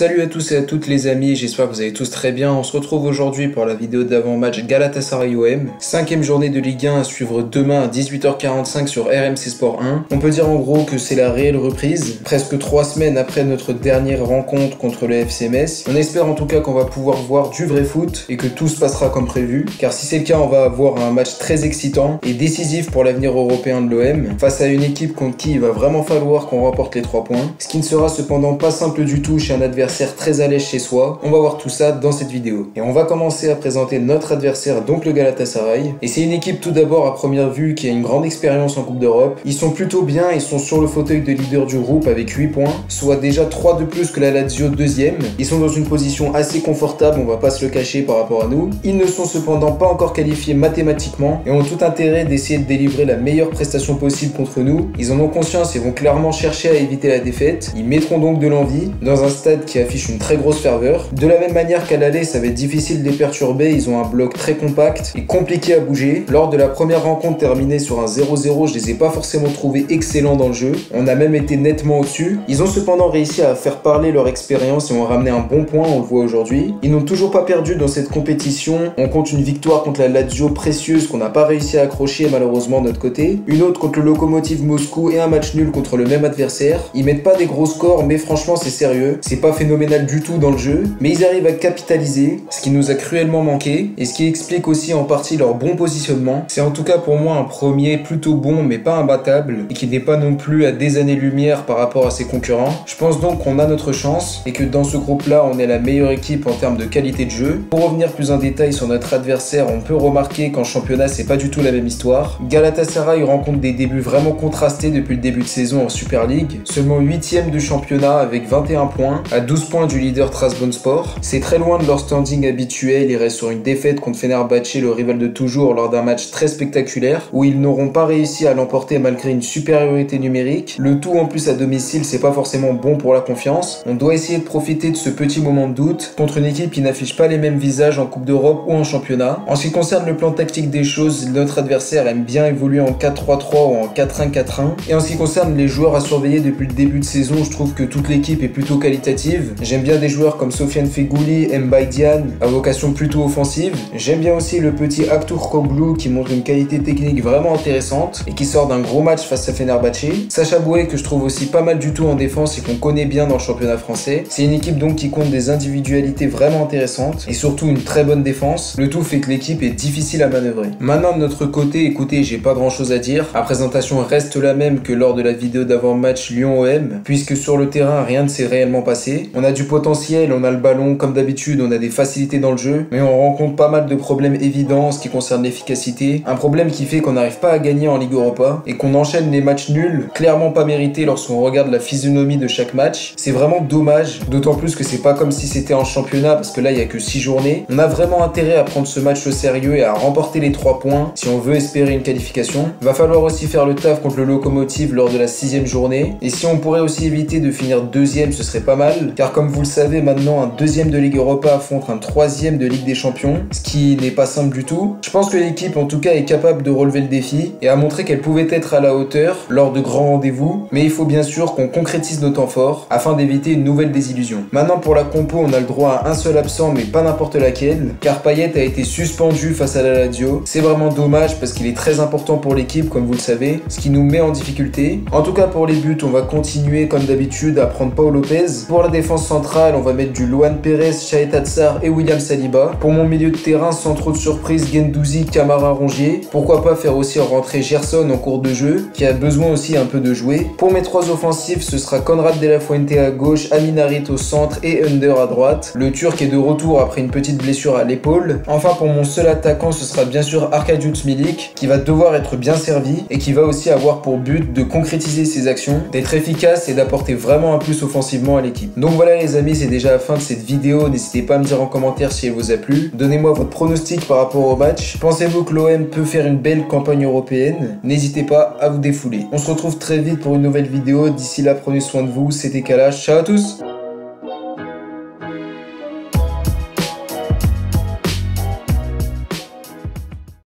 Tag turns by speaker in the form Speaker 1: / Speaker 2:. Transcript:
Speaker 1: Salut à tous et à toutes les amis, j'espère que vous allez tous très bien. On se retrouve aujourd'hui pour la vidéo d'avant-match Galatasaray OM. Cinquième journée de Ligue 1 à suivre demain à 18h45 sur RMC Sport 1. On peut dire en gros que c'est la réelle reprise, presque trois semaines après notre dernière rencontre contre le FC On espère en tout cas qu'on va pouvoir voir du vrai foot et que tout se passera comme prévu. Car si c'est le cas, on va avoir un match très excitant et décisif pour l'avenir européen de l'OM face à une équipe contre qui il va vraiment falloir qu'on remporte les trois points. Ce qui ne sera cependant pas simple du tout chez un adversaire très à l'aise chez soi. On va voir tout ça dans cette vidéo. Et on va commencer à présenter notre adversaire, donc le Galatasaray. Et c'est une équipe tout d'abord à première vue qui a une grande expérience en Coupe d'Europe. Ils sont plutôt bien, ils sont sur le fauteuil de leader du groupe avec 8 points, soit déjà 3 de plus que la Lazio deuxième. Ils sont dans une position assez confortable, on va pas se le cacher par rapport à nous. Ils ne sont cependant pas encore qualifiés mathématiquement et ont tout intérêt d'essayer de délivrer la meilleure prestation possible contre nous. Ils en ont conscience et vont clairement chercher à éviter la défaite. Ils mettront donc de l'envie dans un stade qui affiche une très grosse ferveur. De la même manière qu'à l'aller, ça va être difficile de les perturber, ils ont un bloc très compact et compliqué à bouger. Lors de la première rencontre terminée sur un 0-0, je les ai pas forcément trouvés excellents dans le jeu. On a même été nettement au-dessus. Ils ont cependant réussi à faire parler leur expérience et ont ramené un bon point, on le voit aujourd'hui. Ils n'ont toujours pas perdu dans cette compétition. On compte une victoire contre la Lazio précieuse qu'on n'a pas réussi à accrocher malheureusement de notre côté. Une autre contre le Lokomotiv Moscou et un match nul contre le même adversaire. Ils mettent pas des gros scores, mais franchement c'est sérieux. C'est pas phénoménal du tout dans le jeu, mais ils arrivent à capitaliser, ce qui nous a cruellement manqué, et ce qui explique aussi en partie leur bon positionnement. C'est en tout cas pour moi un premier plutôt bon, mais pas imbattable, et qui n'est pas non plus à des années-lumière par rapport à ses concurrents. Je pense donc qu'on a notre chance, et que dans ce groupe-là, on est la meilleure équipe en termes de qualité de jeu. Pour revenir plus en détail sur notre adversaire, on peut remarquer qu'en championnat, c'est pas du tout la même histoire. Galatasaray rencontre des débuts vraiment contrastés depuis le début de saison en Super League, seulement 8ème de championnat avec 21 points, à 12 points du leader Trabzonspor. C'est très loin de leur standing habituel, ils restent sur une défaite contre Fenerbahçe, le rival de toujours, lors d'un match très spectaculaire, où ils n'auront pas réussi à l'emporter malgré une supériorité numérique. Le tout en plus à domicile, c'est pas forcément bon pour la confiance. On doit essayer de profiter de ce petit moment de doute contre une équipe qui n'affiche pas les mêmes visages en Coupe d'Europe ou en championnat. En ce qui concerne le plan tactique des choses, notre adversaire aime bien évoluer en 4-3-3 ou en 4-1-4-1. Et en ce qui concerne les joueurs à surveiller depuis le début de saison, je trouve que toute l'équipe est plutôt qualitative. J'aime bien des joueurs comme Sofiane Fegouli, Mbaïdian, à vocation plutôt offensive. J'aime bien aussi le petit Aktour Koglu qui montre une qualité technique vraiment intéressante et qui sort d'un gros match face à Fenerbahçe. Sacha Boué que je trouve aussi pas mal du tout en défense et qu'on connaît bien dans le championnat français. C'est une équipe donc qui compte des individualités vraiment intéressantes et surtout une très bonne défense. Le tout fait que l'équipe est difficile à manœuvrer. Maintenant de notre côté, écoutez, j'ai pas grand chose à dire. La présentation reste la même que lors de la vidéo d'avant-match Lyon-OM, puisque sur le terrain rien ne s'est réellement passé. On a du potentiel, on a le ballon comme d'habitude, on a des facilités dans le jeu, mais on rencontre pas mal de problèmes évidents en ce qui concerne l'efficacité. Un problème qui fait qu'on n'arrive pas à gagner en Ligue Europa et qu'on enchaîne les matchs nuls, clairement pas mérités lorsqu'on regarde la physionomie de chaque match. C'est vraiment dommage, d'autant plus que c'est pas comme si c'était en championnat parce que là il y a que 6 journées. On a vraiment intérêt à prendre ce match au sérieux et à remporter les 3 points si on veut espérer une qualification. Va falloir aussi faire le taf contre le locomotive lors de la sixième journée. Et si on pourrait aussi éviter de finir deuxième, ce serait pas mal. Car comme vous le savez maintenant, un deuxième de Ligue Europa affronte un troisième de Ligue des Champions, ce qui n'est pas simple du tout. Je pense que l'équipe en tout cas est capable de relever le défi et a montré qu'elle pouvait être à la hauteur lors de grands rendez-vous. Mais il faut bien sûr qu'on concrétise nos temps forts afin d'éviter une nouvelle désillusion. Maintenant pour la compo, on a le droit à un seul absent mais pas n'importe laquelle. Car Payet a été suspendu face à la Lazio. C'est vraiment dommage parce qu'il est très important pour l'équipe comme vous le savez, ce qui nous met en difficulté. En tout cas pour les buts, on va continuer comme d'habitude à prendre Paul Lopez. Pour la défense centrale, on va mettre du Luan Perez, Shahet Tsar et William Saliba. Pour mon milieu de terrain, sans trop de surprise, Gendouzi, Camara, Rongier. Pourquoi pas faire aussi rentrer Gerson en cours de jeu, qui a besoin aussi un peu de jouer. Pour mes trois offensifs, ce sera Conrad De La Fuente à gauche, Aminarit au centre et Under à droite. Le Turc est de retour après une petite blessure à l'épaule. Enfin, pour mon seul attaquant, ce sera bien sûr Arkadiusz Milik, qui va devoir être bien servi et qui va aussi avoir pour but de concrétiser ses actions, d'être efficace et d'apporter vraiment un plus offensivement à l'équipe. Donc voilà les amis, c'est déjà la fin de cette vidéo. N'hésitez pas à me dire en commentaire si elle vous a plu. Donnez-moi votre pronostic par rapport au match. Pensez-vous que l'OM peut faire une belle campagne européenne? N'hésitez pas à vous défouler. On se retrouve très vite pour une nouvelle vidéo. D'ici là, prenez soin de vous. C'était Kalash. Ciao à tous